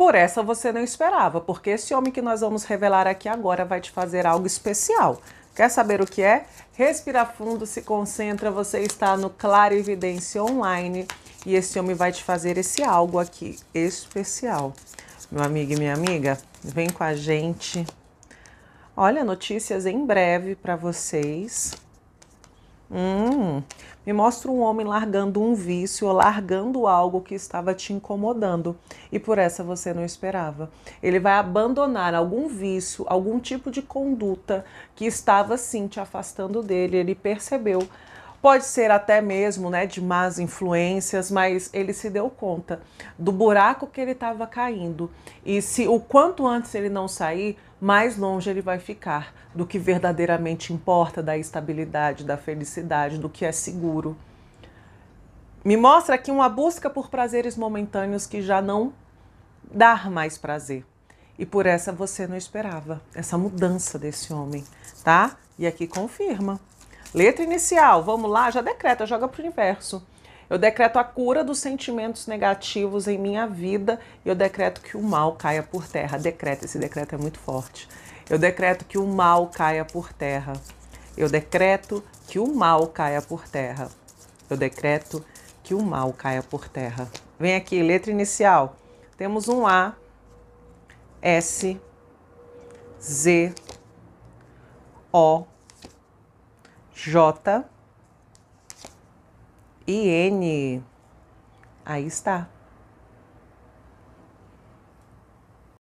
Por essa você não esperava, porque esse homem que nós vamos revelar aqui agora vai te fazer algo especial. Quer saber o que é? Respira fundo, se concentra, você está no Claro Evidência Online e esse homem vai te fazer esse algo aqui especial. Meu amigo e minha amiga, vem com a gente. Olha, notícias em breve para vocês. Hum, me mostra um homem largando um vício ou largando algo que estava te incomodando e por essa você não esperava. Ele vai abandonar algum vício, algum tipo de conduta que estava sim te afastando dele. Ele percebeu. Pode ser até mesmo né, de más influências, mas ele se deu conta do buraco que ele estava caindo. E se o quanto antes ele não sair, mais longe ele vai ficar do que verdadeiramente importa, da estabilidade, da felicidade, do que é seguro. Me mostra aqui uma busca por prazeres momentâneos que já não dá mais prazer. E por essa você não esperava, essa mudança desse homem, tá? E aqui confirma. Letra inicial, vamos lá, já decreta, joga para o universo. Eu decreto a cura dos sentimentos negativos em minha vida e eu decreto que o mal caia por terra. Decreto, esse decreto é muito forte. Eu decreto que o mal caia por terra. Eu decreto que o mal caia por terra. Eu decreto que o mal caia por terra. Vem aqui, letra inicial. Temos um A, S, Z, O, J, e N. Aí está.